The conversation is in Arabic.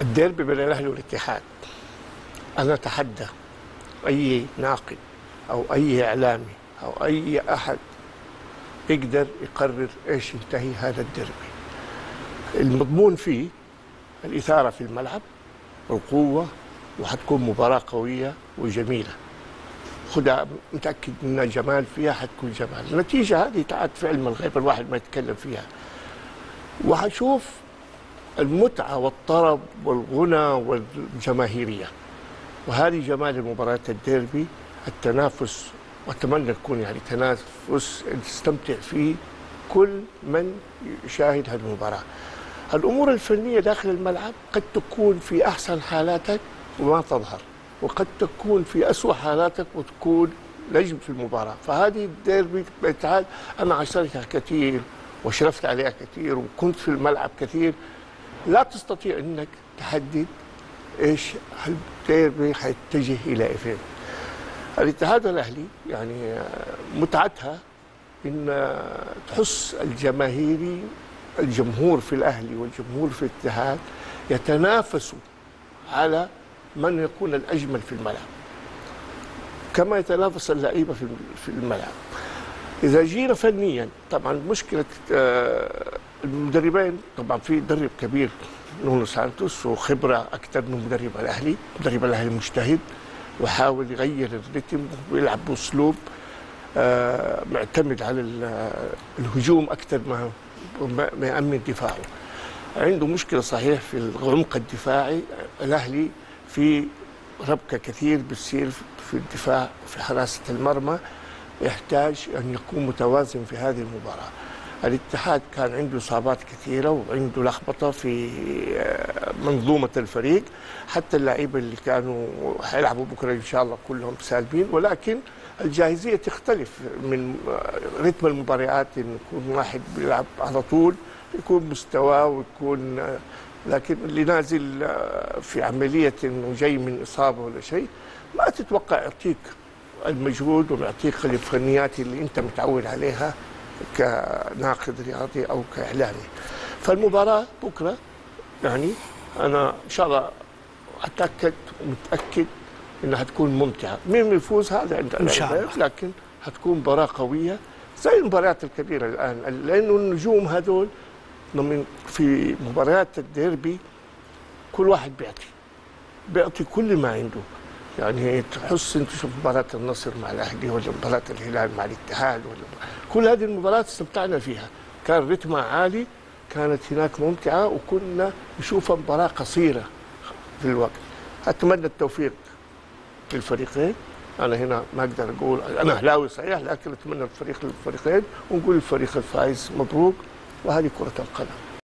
الديربي بين الأهلي والاتحاد. أنا أتحدى أي ناقد أو أي إعلامي أو أي أحد يقدر يقرر إيش ينتهي هذا الديربي. المضمون فيه الإثارة في الملعب والقوه وحتكون مباراة قوية وجميلة. خدها متأكد إن جمال فيها حتكون جمال. النتيجة هذه تعاد في علم الغيب الواحد ما يتكلم فيها. وحشوف المتعة والطرب والغنى والجماهيرية وهذه جمال المباريات الديربي التنافس وأتمنى يكون يعني تنافس يستمتع فيه كل من يشاهد هذه المباراة. الأمور الفنية داخل الملعب قد تكون في أحسن حالاتك وما تظهر وقد تكون في اسوء حالاتك وتكون نجم في المباراة، فهذه الديربي بالاتحاد أنا عشرتها كثير وشرفت عليها كثير وكنت في الملعب كثير لا تستطيع انك تحدد إيش الديربي حيتجه إلى فين. الاتحاد الأهلي يعني متعتها إن تحس الجماهيري الجمهور في الأهلي والجمهور في الاتحاد يتنافسوا على من يكون الأجمل في الملعب كما يتنافس اللعيبة في الملعب إذا جينا فنيا طبعا مشكلة المدربين طبعا في مدرب كبير نونو سانتوس وخبرة أكثر من مدرب الأهلي مدرب الأهلي مجتهد وحاول يغير الريتم ويلعب بأسلوب آه معتمد على الهجوم أكثر ما ما يأمن دفاعه. عنده مشكلة صحيح في العمق الدفاعي الأهلي في ربكة كثير بتصير في الدفاع في حراسة المرمى. يحتاج أن يكون متوازن في هذه المباراة. الاتحاد كان عنده إصابات كثيرة وعنده لخبطة في منظومة الفريق. حتى اللعيبة اللي كانوا حيلعبوا بكرة إن شاء الله كلهم سالبين. ولكن الجاهزية تختلف من رتم المباريات انه يكون واحد بيلعب على طول يكون مستواه ويكون لكن اللي نازل في عملية إنه جاي من إصابة ولا شيء ما تتوقع يعطيك المجهود ويعطيك الفنيات اللي أنت متعود عليها كناقد رياضي أو كإعلامي. فالمباراة بكرة يعني أنا إن شاء الله أتأكد ومتأكد إنها تكون ممتعة. مين يفوز هذا عند إن شاء الله. لكن حتكون مباراة قوية زي المباريات الكبيرة الآن. لأنه النجوم هذول من في مباريات الديربي كل واحد بيعطي بيعطي كل ما عنده. يعني تحس انت تشوف مباراة النصر مع الأهلي ولا مباراة الهلال مع الاتحاد ولا كل هذه المباريات استمتعنا فيها. كان رتمها عالي كانت هناك ممتعة وكنا نشوفها مباراة قصيرة في الوقت. أتمنى التوفيق للفريقين. أنا هنا ما أقدر أقول أنا أهلاوي صحيح لكن أتمنى الفريق للفريقين ونقول للفريق الفائز مبروك وهذه كرة القدم.